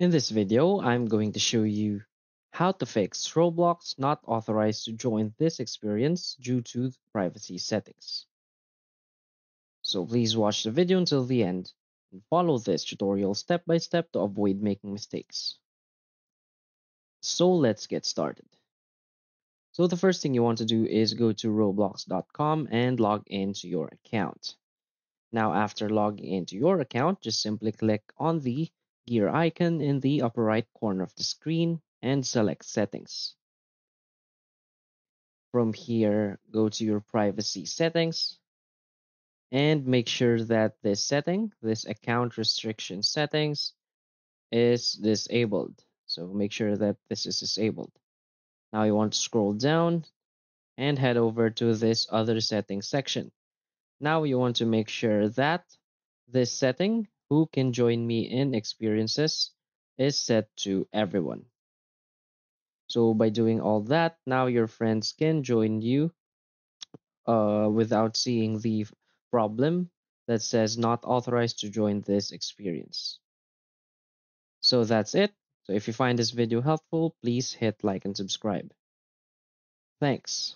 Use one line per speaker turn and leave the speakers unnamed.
In this video, I'm going to show you how to fix Roblox not authorized to join this experience due to privacy settings. So please watch the video until the end and follow this tutorial step by step to avoid making mistakes. So let's get started. So the first thing you want to do is go to roblox.com and log into your account. Now after logging into your account, just simply click on the gear icon in the upper right corner of the screen and select settings. From here, go to your privacy settings and make sure that this setting, this account restriction settings is disabled. So make sure that this is disabled. Now you want to scroll down and head over to this other settings section. Now you want to make sure that this setting who can join me in experiences is set to everyone. So by doing all that, now your friends can join you uh, without seeing the problem that says not authorized to join this experience. So that's it. So if you find this video helpful, please hit like and subscribe. Thanks.